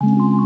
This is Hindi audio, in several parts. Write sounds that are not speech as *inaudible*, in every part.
Hare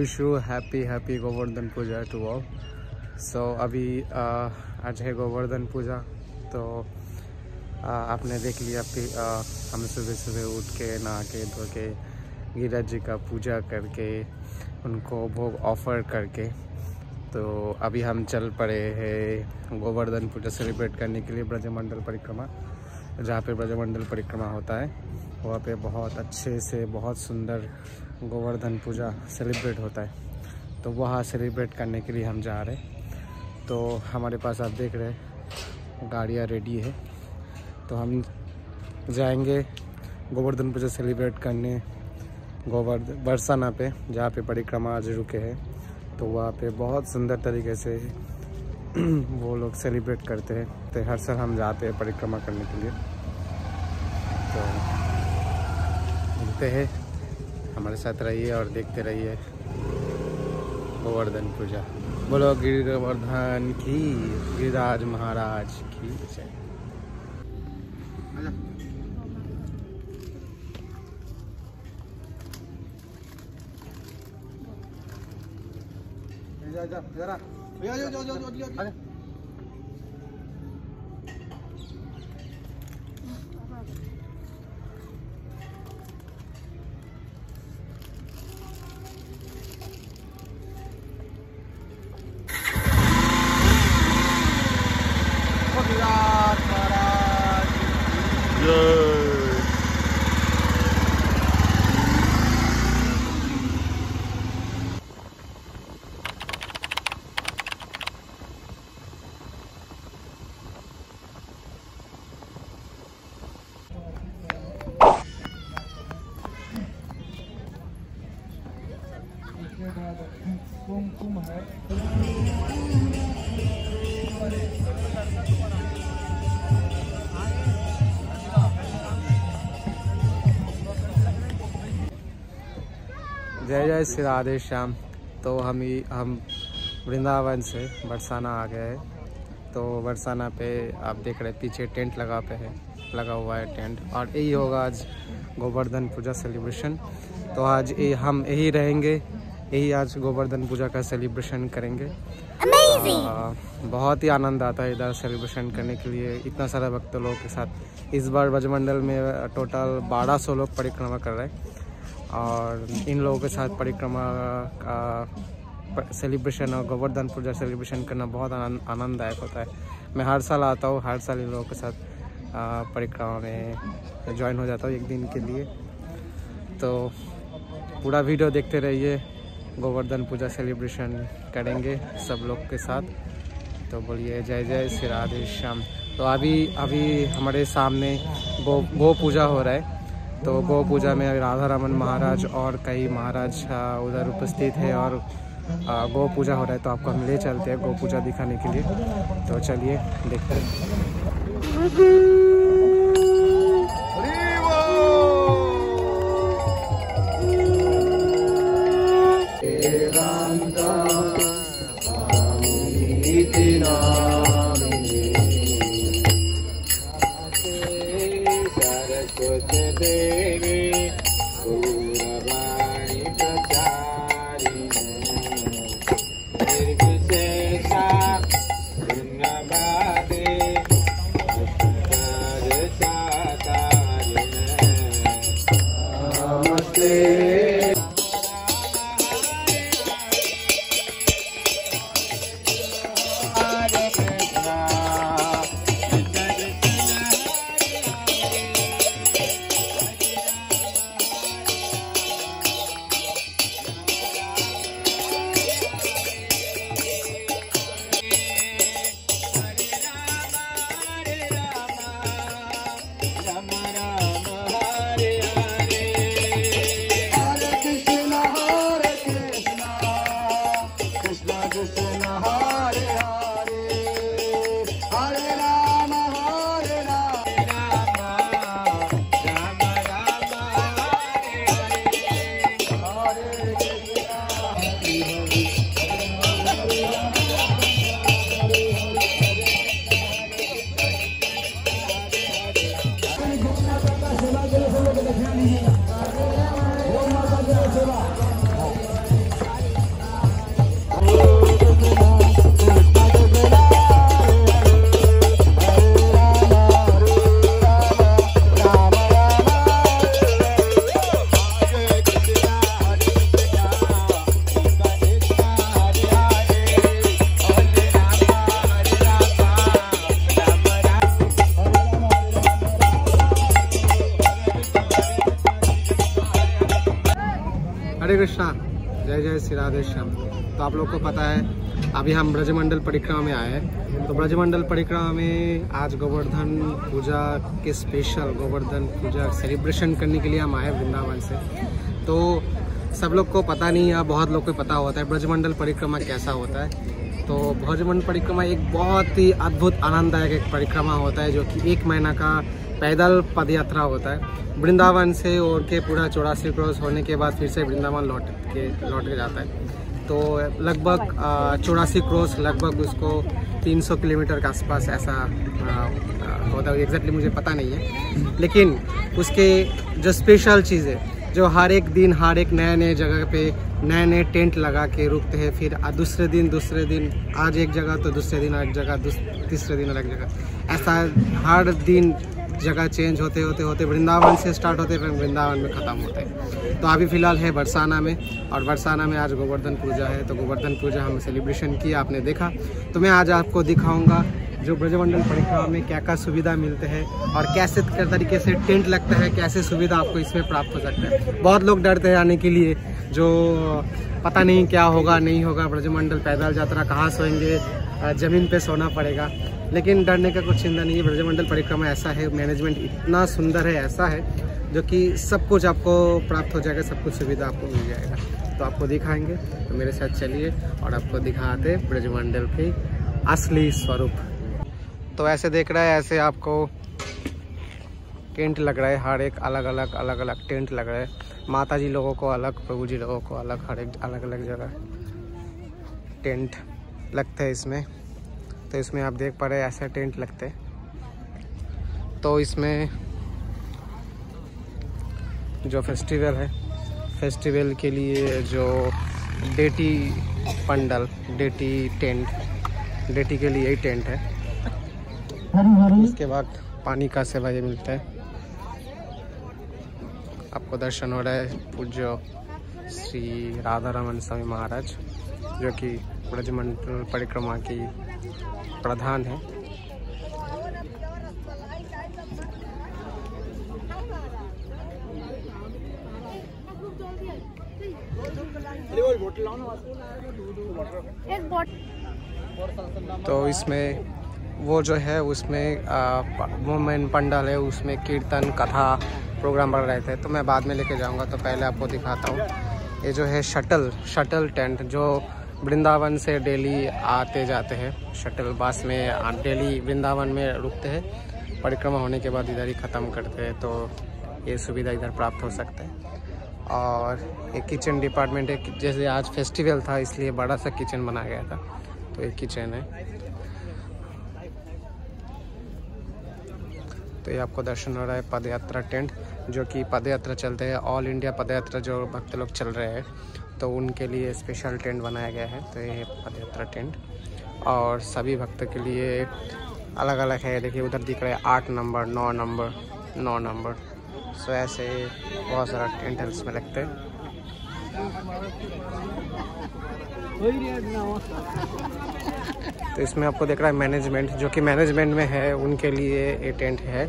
wish you happy happy Govardhan Puja to all so अभी आ, आज है गोवर्धन पूजा तो आ, आपने देख लिया फिर हम सुबह सुबह उठ के नहा के धो के गिरिराज जी का पूजा करके उनको भोग ऑफ़र करके तो अभी हम चल पड़े हैं गोवर्धन पूजा सेलिब्रेट करने के लिए ब्रजमंडल परिक्रमा जहाँ पे ब्रजमंडल परिक्रमा होता है वहाँ पे बहुत अच्छे से बहुत सुंदर गोवर्धन पूजा सेलिब्रेट होता है। तो वहाँ सेलिब्रेट करने के लिए हम जा रहे हैं। तो हमारे पास आप देख रहे हैं, गाड़ियाँ रेडी है। तो हम जाएँगे गोवर्धन पूजा सेलिब्रेट करने गोवर्धन बरसाना पे, जहाँ पे परिक्रमा आज रुके हैं। तो वहाँ पे बहुत सुंदर तरीके से *clears throat* वो लोग सेलिब्रेट करते हैं। तो हर साल हम जाते हैं परिक्रमा करने के लिए। तो मिलते हैं। हमारे साथ रहिए और देखते रहिए गोवर्धन पूजा। बोलो गिरिवर्धन की, गिरिराज महाराज की जय। कुमकुम है जय जय श्री राधे श्याम। तो हम ही, हम वृंदावन से बरसाना आ गए तो बरसाना पे आप देख रहे पीछे टेंट लगा पे है, लगा हुआ है टेंट। और यही होगा आज गोवर्धन पूजा सेलिब्रेशन तो आज ये हम यही रहेंगे। यही आज गोवर्धन पूजा का सेलिब्रेशन करेंगे। आ, बहुत ही आनंद आता है इधर सेलिब्रेशन करने के लिए। इतना सारा भक्त लोगों के साथ। इस बार ब्रजमंडल में टोटल बारह सौ लोग परिक्रमा कर रहे हैं। और इन लोगों के साथ परिक्रमा का सेलिब्रेशन और गोवर्धन पूजा सेलिब्रेशन करना बहुत आनंद आनंददायक होता है। मैं हर साल आता हूँ हर साल इन लोगों के साथ परिक्रमा में ज्वाइन हो जाता हूँ एक दिन के लिए। तो पूरा वीडियो देखते रहिए। गोवर्धन पूजा सेलिब्रेशन करेंगे सब लोग के साथ। तो बोलिए, जय जय श्री राधे श्याम। तो अभी अभी हमारे सामने गो गो पूजा हो रहा है। तो गौ पूजा में राधा रमन महाराज और कई महाराज उधर उपस्थित है और गौ पूजा हो रहा है। तो आपको हम ले चलते हैं गौ पूजा दिखाने के लिए। तो चलिए, देखते हैं। श्री राधे श्याम तो आप लोग को पता है, अभी हम ब्रजमंडल परिक्रमा में आए हैं। तो ब्रजमंडल परिक्रमा में आज गोवर्धन पूजा के स्पेशल गोवर्धन पूजा सेलिब्रेशन करने के लिए हम आए वृंदावन से। तो सब लोग को पता नहीं है बहुत लोग को पता होता है, ब्रजमंडल परिक्रमा कैसा होता है। तो ब्रजमंडल परिक्रमा एक बहुत ही अद्भुत, आनंददायक एक परिक्रमा होता है, जो कि एक महीना का पैदल पद यात्रा होता है। वृंदावन से और के पूरा चौरासी क्रॉस होने के बाद फिर से वृंदावन लौट के लौट के जाता है। तो लगभग चौरासी क्रॉस लगभग उसको 300 किलोमीटर के आसपास ऐसा होता है। एग्जैक्टली मुझे पता नहीं है। लेकिन उसके जो स्पेशल चीज़ है, जो हर एक दिन, हर एक नए नए जगह पे नए नए टेंट लगा के रुकते हैं, फिर दूसरे दिन दूसरे दिन, आज एक जगह तो दूसरे दिन अलग जगह तीसरे दिन अलग जगह। ऐसा हर दिन जगह चेंज होते होते होते वृंदावन से स्टार्ट होते, फिर वृंदावन में ख़त्म होते। तो अभी फ़िलहाल है बरसाना में, और बरसाना में आज गोवर्धन पूजा है। तो गोवर्धन पूजा हम सेलिब्रेशन किया, आपने देखा। तो मैं आज आपको दिखाऊँगा जो ब्रजमंडल परिक्रमा में क्या क्या सुविधा मिलते हैं, और कैसे तरीके से टेंट लगता है, कैसे सुविधा आपको इसमें प्राप्त हो सकता है। बहुत लोग डरते हैं आने के लिए, जो पता नहीं क्या होगा, नहीं होगा, ब्रजमंडल पैदल यात्रा कहाँ सोएँगे ज़मीन पे सोना पड़ेगा। लेकिन डरने का कुछ चिंता नहीं है। ब्रजमंडल परिक्रमा ऐसा है मैनेजमेंट इतना सुंदर है, ऐसा है, जो कि सब कुछ आपको प्राप्त हो जाएगा, सब कुछ सुविधा आपको मिल जाएगा। तो आपको दिखाएँगे। तो मेरे साथ चलिए और आपको दिखाते ब्रजमंडल के असली स्वरूप। तो ऐसे देख रहा है, ऐसे आपको टेंट लग रहा है। हर एक अलग अलग अलग अलग टेंट लग रहा है। माता जी लोगों को अलग प्रभु जी लोगों को अलग, हर एक अलग अलग जगह। टेंट। लगते हैं इसमें। तो इसमें आप देख पा रहे ऐसे टेंट लगते हैं। तो इसमें जो फेस्टिवल है, फेस्टिवल के लिए जो deity pandal, deity tent, deity के लिए ही टेंट है। उसके बाद पानी का सेवा ये मिलता है। आपको दर्शन हो रहा है पूज्य श्री राधा रमन स्वामी महाराज, जो कि ब्रजमंडल परिक्रमा की प्रधान है। तो इसमें वो जो है, उसमें वो मेन पंडल है, उसमें कीर्तन, कथा प्रोग्राम बढ़ रहे थे। तो मैं बाद में लेके जाऊँगा तो पहले आपको दिखाता हूँ। ये जो है शटल शटल टेंट, जो वृंदावन से डेली आते जाते हैं। शटल बस में डेली वृंदावन में रुकते हैं। परिक्रमा होने के बाद इधर ही ख़त्म करते हैं तो ये सुविधा इधर प्राप्त हो सकता है। और एक किचन डिपार्टमेंट है, जैसे आज फेस्टिवल था, इसलिए बड़ा सा किचन बनाया गया था। तो एक किचन है। तो ये आपको दर्शन हो रहा है पद यात्रा टेंट जो कि पद यात्रा चलते हैं। ऑल इंडिया पद यात्रा जो भक्त लोग चल रहे हैं। तो उनके लिए स्पेशल टेंट बनाया गया है तो ये पद यात्रा टेंट और सभी भक्त के लिए अलग अलग है, देखिए उधर दिख रहा है आठ नंबर नौ नंबर नौ नंबर सो ऐसे बहुत सारा टेंट इसमें लगते हैं। तो इसमें आपको देख रहा है मैनेजमेंट जो कि मैनेजमेंट में है, उनके लिए ये टेंट है।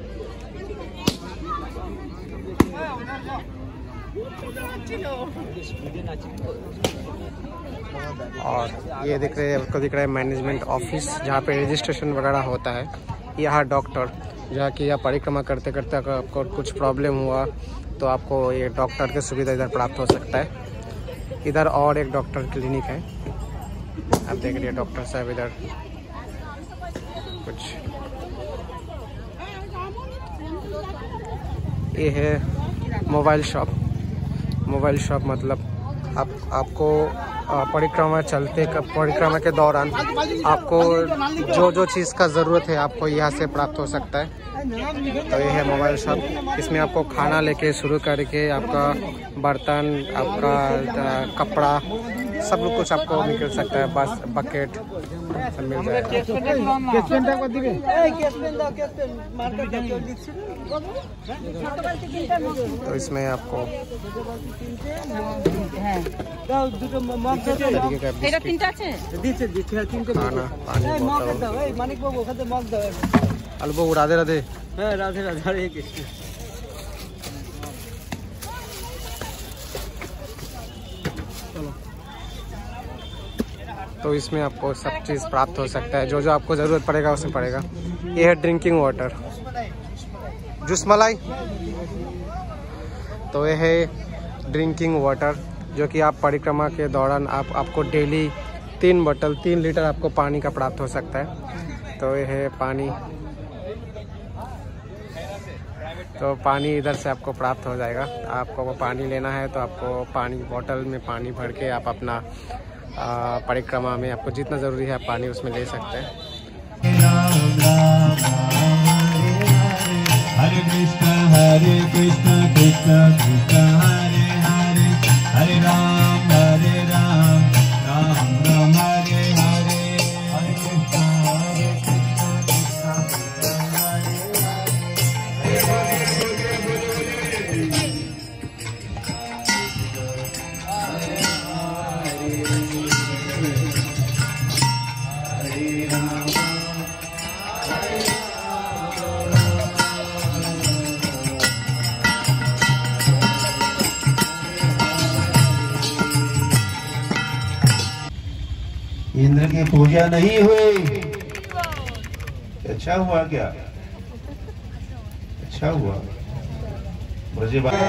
और ये दिख रहे हैं दिख रहा है मैनेजमेंट ऑफ़िस जहाँ पे रजिस्ट्रेशन वगैरह होता है। यहाँ डॉक्टर जहाँ की यहाँ परिक्रमा करते करते अगर आपको कुछ प्रॉब्लम हुआ तो आपको ये डॉक्टर की सुविधा इधर प्राप्त हो सकता है। इधर और एक डॉक्टर क्लिनिक है। आप देख रहे डॉक्टर साहब इधर। कुछ। ये है मोबाइल शॉप मोबाइल शॉप मतलब आप, आपको परिक्रमा चलते परिक्रमा के दौरान आपको जो जो चीज़ का ज़रूरत है, आपको यहाँ से प्राप्त हो सकता है। तो ये है मोबाइल शॉप। इसमें आपको खाना लेके शुरू करके आपका बर्तन, आपका कपड़ा, सब कुछ आपको मिल सकता है, बस, बकेट सब मिल जाएगा। तो इसमें आपको खाना पानी अल्बो राधे राधे। हाँ राधे राधे हरे कृष्ण तो इसमें आपको सब चीज़ प्राप्त हो सकता है। जो जो आपको ज़रूरत पड़ेगा उसमें पड़ेगा। ये है ड्रिंकिंग वाटर जूस मलाई। तो ये है ड्रिंकिंग वाटर जो कि आप परिक्रमा के दौरान आप, आपको डेली तीन बोतल तीन लीटर आपको पानी का प्राप्त हो सकता है। तो ये है पानी। तो पानी इधर से आपको प्राप्त हो जाएगा। आपको वो पानी लेना है तो आपको पानी बोतल में पानी भर के आप अपना परिक्रमा में आपको जितना ज़रूरी है आप पानी उसमें ले सकते हैं। हरे कृष्ण कृष्ण कृष्ण कृष्ण, हरे हरे हरे राम। की पूजा नहीं हुई। अच्छा हुआ क्या? अच्छा हुआ। मुझे महोत्सव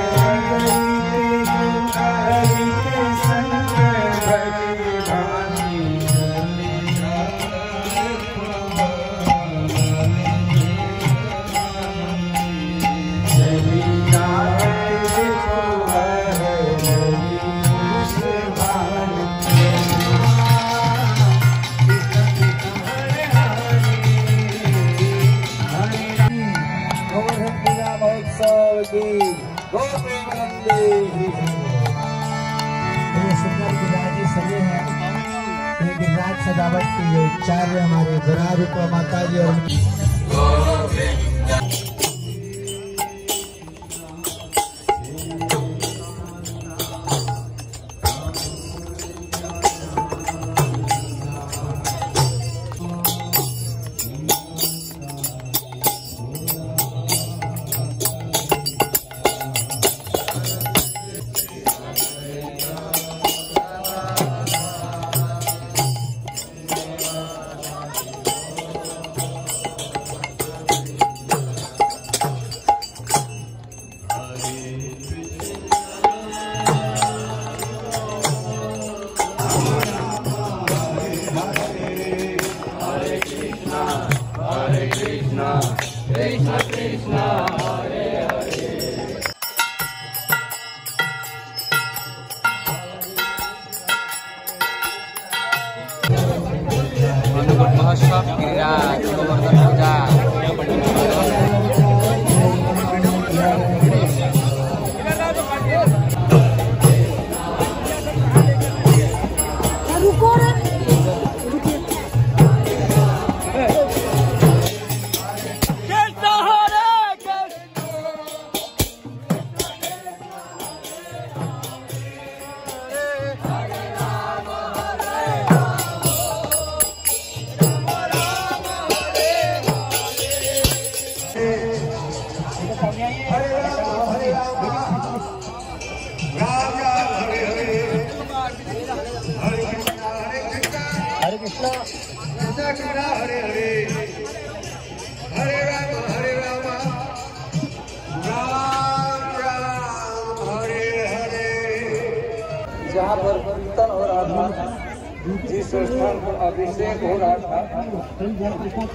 जहाँ पर कीर्तन हो रहा था जिस स्थान पर अभिषेक हो रहा था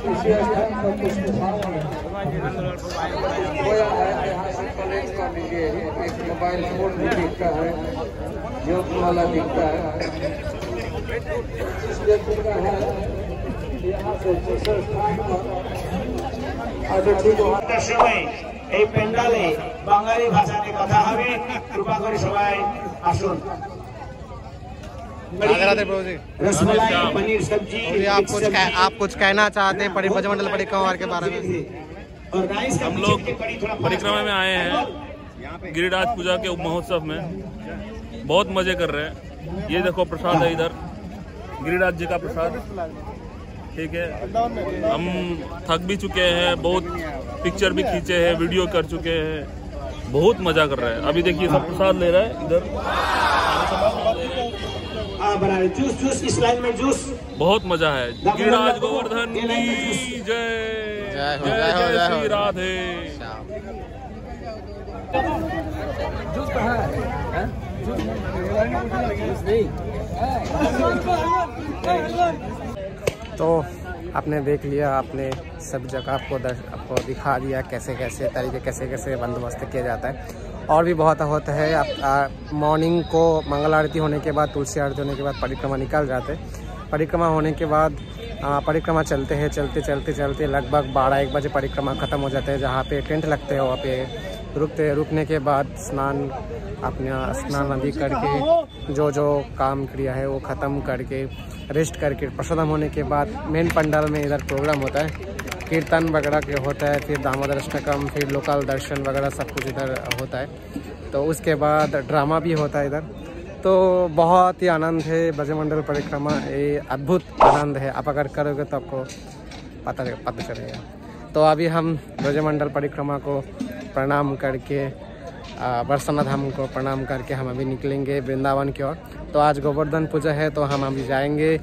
उसी स्थान पर कुछ खोया है यहाँ से कलेक्ट कर लीजिए एक मोबाइल फोन भी दिखता है योग माला दिखता है जिस व्यक्ति का है यहाँ से जिस स्थान पर अतिथि को সময় এই প্যান্ডালে বাঙালি ভাষাতে কথা হবে কৃপা করে সবাই আসুন राधे राधे प्रभु जी रसमलाई पनीर सब्ज़ी आप कुछ कह, आप कुछ कहना चाहते हैं परि ब्रजमंडल परिक्रमा के बारे में? हम लोग परिक्रमा में आए हैं। गिरिराज पूजा के उप महोत्सव में। बहुत मज़े कर रहे हैं। ये देखो प्रसाद है इधर। गिरिराज जी का प्रसाद। ठीक है। हम थक भी चुके हैं बहुत पिक्चर भी खींचे हैं वीडियो कर चुके हैं। बहुत मज़ा कर रहे हैं। अभी देखिए सब प्रसाद ले रहा है इधर। बना रहे। जूस जूस इस लाइन में जूस। बहुत मज़ा है। गिरिराज गोवर्धन की जय। जय जय हो, हो। श्री राधे। तो आपने देख लिया आपने सब जगह आपको दर्श आपको दिखा दिया कैसे कैसे तरीके कैसे कैसे बंदोबस्त किया जाता है। और भी बहुत होता है। आप मॉर्निंग को मंगल आरती होने के बाद, तुलसी आरती होने के बाद परिक्रमा निकल जाते परिक्रमा होने के बाद परिक्रमा चलते हैं, चलते चलते चलते लगभग बारह, एक बजे परिक्रमा ख़त्म हो जाते हैं, जहाँ पे टेंट लगते हैं, वहाँ पे रुकते, रुकने के बाद स्नान अपना स्नान आदि करके जो जो काम क्रिया है, वो ख़त्म करके रेस्ट करके प्रसादम होने के बाद मेन पंडाल में इधर प्रोग्राम होता है। कीर्तन वगैरह के होता है, फिर दामोदर अष्टकम, फिर लोकल दर्शन वगैरह सब कुछ इधर होता है। तो उसके बाद ड्रामा भी होता है इधर। तो बहुत ही आनंद है, ब्रजमंडल परिक्रमा, ये अद्भुत आनंद है। आप अगर करोगे तो आपको पता पता चलेगा। तो अभी हम ब्रजमंडल परिक्रमा को प्रणाम करके बरसाना धाम को प्रणाम करके हम अभी निकलेंगे वृंदावन की ओर। तो आज गोवर्धन पूजा है तो हम अभी जाएँगे।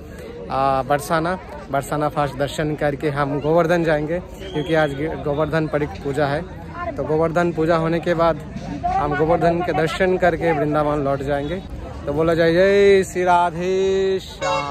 बरसाना बरसाना फास्ट दर्शन करके हम गोवर्धन जाएँगे, क्योंकि आज गोवर्धन परिक पूजा है। तो गोवर्धन पूजा होने के बाद हम गोवर्धन के दर्शन करके वृंदावन लौट जाएँगे। तो बोला जाए, जय श्री राधे श्याम।